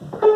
you